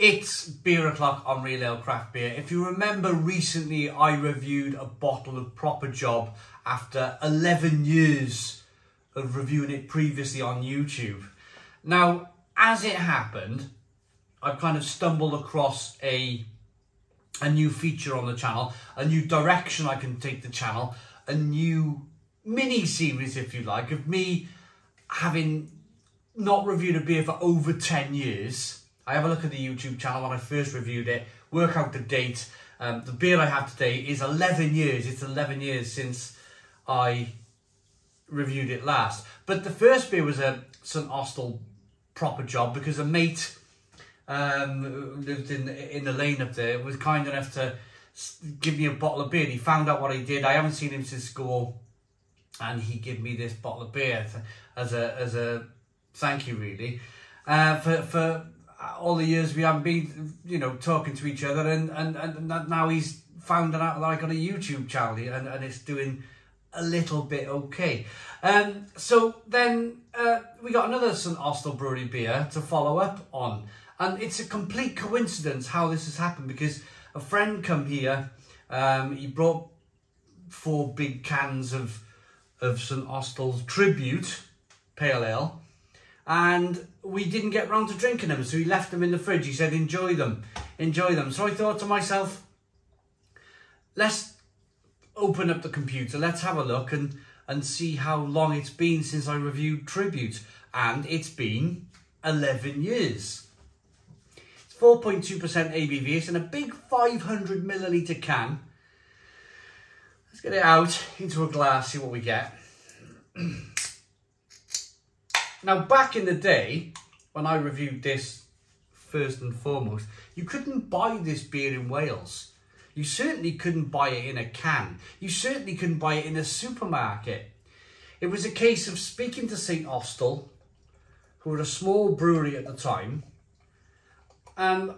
It's Beer O'Clock on Real Ale Craft Beer. If you remember recently, I reviewed a bottle of Proper Job after 11 years of reviewing it previously on YouTube. Now, as it happened, I kind of stumbled across a a new feature on the channel, a new direction I can take the channel, a new mini series, if you like, of me having not reviewed a beer for over 10 years I have a look at the YouTube channel when I first reviewed it, work out the date. Um, the beer I have today is 11 years. It's 11 years since I reviewed it last. But the first beer was a St Austell proper job because a mate um, lived in in the lane up there was kind enough to give me a bottle of beer. He found out what I did. I haven't seen him since school, and he gave me this bottle of beer as a as a thank you, really, uh, for for all the years we haven't been, you know, talking to each other, and and, and now he's found out I got a YouTube channel, and, and it's doing a little bit okay. Um, so then uh, we got another St Austell Brewery beer to follow up on, and it's a complete coincidence how this has happened because a friend come here, um, he brought four big cans of of St Austell's Tribute Pale Ale and we didn't get round to drinking them, so he left them in the fridge. He said, enjoy them, enjoy them. So I thought to myself, let's open up the computer, let's have a look and, and see how long it's been since I reviewed Tribute. And it's been 11 years. It's 4.2% ABV. It's in a big 500 milliliter can. Let's get it out into a glass, see what we get. Now, back in the day, when I reviewed this first and foremost, you couldn't buy this beer in Wales. You certainly couldn't buy it in a can. You certainly couldn't buy it in a supermarket. It was a case of speaking to St. Austell, who were a small brewery at the time, and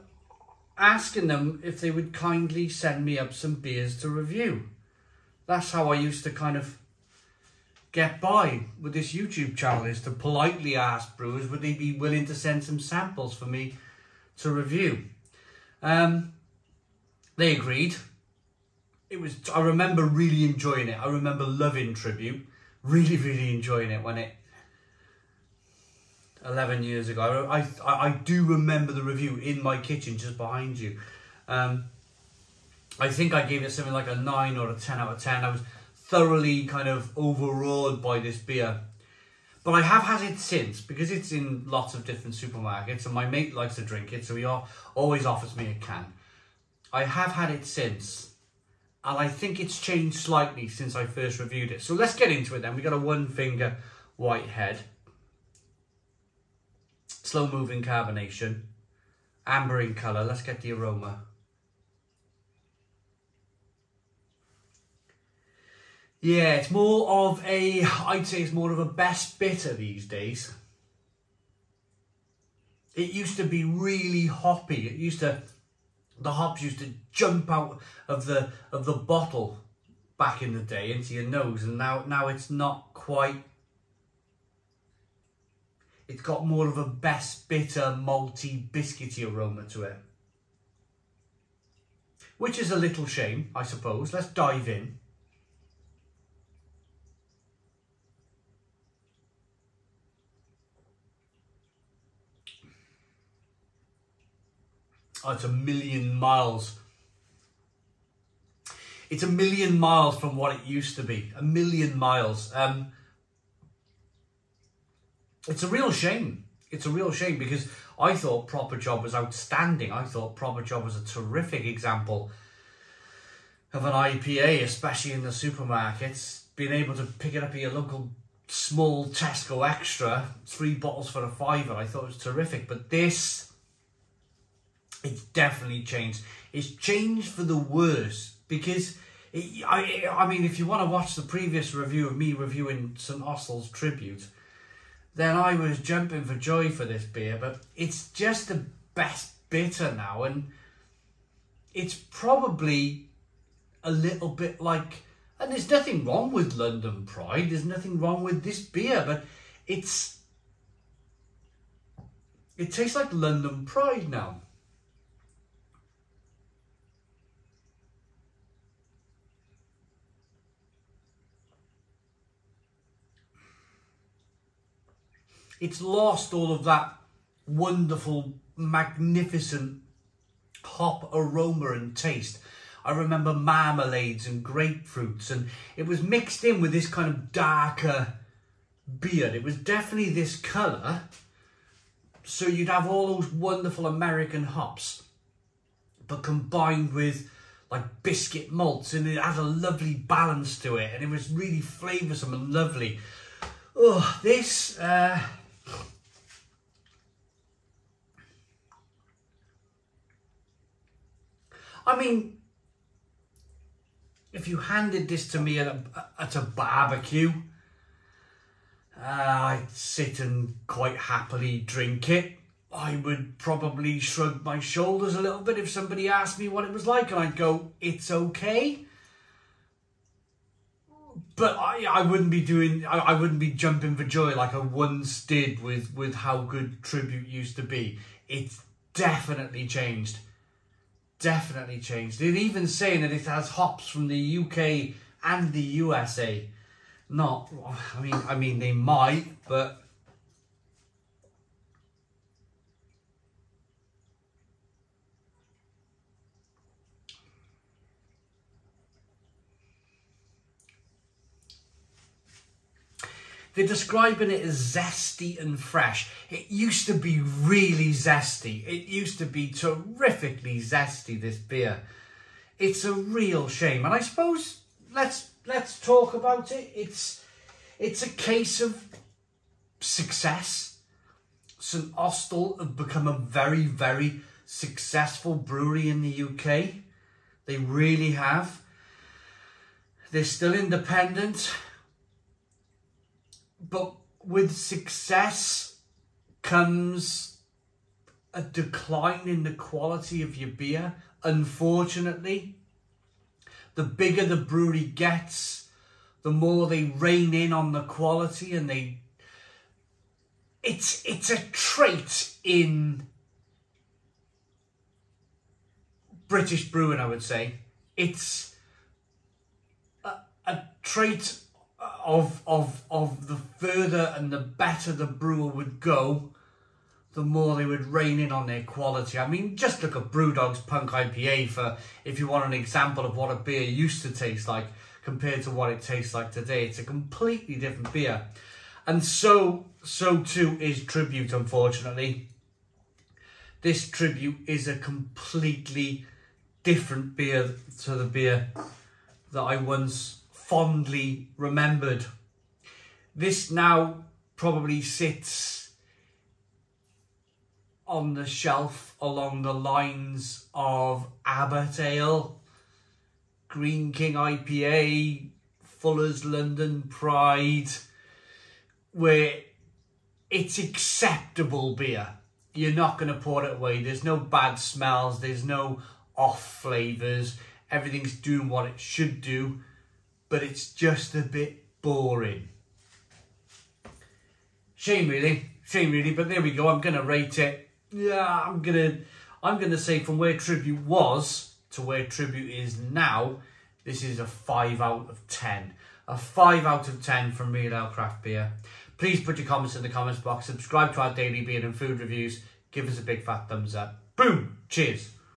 asking them if they would kindly send me up some beers to review. That's how I used to kind of get by with this YouTube channel is to politely ask brewers would they be willing to send some samples for me to review. Um, they agreed. It was I remember really enjoying it. I remember loving Tribute, really really enjoying it when it 11 years ago. I, I, I do remember the review in my kitchen just behind you. Um, I think I gave it something like a 9 or a 10 out of 10. I was thoroughly kind of overawed by this beer. But I have had it since because it's in lots of different supermarkets and my mate likes to drink it, so he always offers me a can. I have had it since and I think it's changed slightly since I first reviewed it. So let's get into it then. We got a one finger white head, slow moving carbonation, amber in colour. Let's get the aroma. Yeah, it's more of a, I'd say it's more of a best bitter these days. It used to be really hoppy. It used to, the hops used to jump out of the of the bottle back in the day into your nose, and now now it's not quite. It's got more of a best bitter, malty, biscuity aroma to it. Which is a little shame, I suppose. Let's dive in. Oh, it's a million miles. It's a million miles from what it used to be. A million miles. Um, it's a real shame. It's a real shame because I thought Proper Job was outstanding. I thought Proper Job was a terrific example of an IPA, especially in the supermarkets. Being able to pick it up at your local small Tesco Extra, three bottles for a fiver, I thought it was terrific. But this it's definitely changed. It's changed for the worse because it, I, I mean, if you want to watch the previous review of me reviewing St Austell's tribute, then I was jumping for joy for this beer. But it's just the best bitter now, and it's probably a little bit like. And there's nothing wrong with London Pride. There's nothing wrong with this beer, but it's. It tastes like London Pride now. It's lost all of that wonderful, magnificent hop aroma and taste. I remember marmalades and grapefruits, and it was mixed in with this kind of darker beer. It was definitely this colour, so you'd have all those wonderful American hops, but combined with like biscuit malts, and it had a lovely balance to it, and it was really flavoursome and lovely. Oh, this. Uh, I mean, if you handed this to me at a, at a barbecue, uh, I'd sit and quite happily drink it. I would probably shrug my shoulders a little bit if somebody asked me what it was like, and I'd go, "It's okay." But I, I wouldn't be doing, I, I wouldn't be jumping for joy like I once did with with how good tribute used to be. It's definitely changed definitely changed. They're even saying that it has hops from the UK and the USA. Not, I mean, I mean they might, but They're describing it as zesty and fresh. It used to be really zesty. It used to be terrifically zesty, this beer. It's a real shame. And I suppose let's let's talk about it. It's it's a case of success. St Austell have become a very, very successful brewery in the UK. They really have. They're still independent but with success comes a decline in the quality of your beer, unfortunately. The bigger the brewery gets, the more they rein in on the quality and they it's it's a trait in British brewing, I would say. It's a, a trait of of of the further and the better the brewer would go, the more they would rein in on their quality. I mean, just look at Brewdog's Punk IPA for if you want an example of what a beer used to taste like compared to what it tastes like today. It's a completely different beer. And so so too is Tribute, unfortunately. This Tribute is a completely different beer to the beer that I once fondly remembered. This now probably sits on the shelf along the lines of Abbot Ale, Greene King IPA, Fuller's London Pride, where it's acceptable beer. You're not going to pour it away. There's no bad smells. There's no off flavours. Everything's doing what it should do but it's just a bit boring. Shame really, shame really, but there we go. I'm gonna rate it. Yeah, I'm gonna, I'm gonna say from where Tribute was to where Tribute is now, this is a five out of ten. A five out of ten from Real Ale Craft Beer. Please put your comments in the comments box. Subscribe to our daily beer and food reviews. Give us a big fat thumbs up. Boom. Cheers.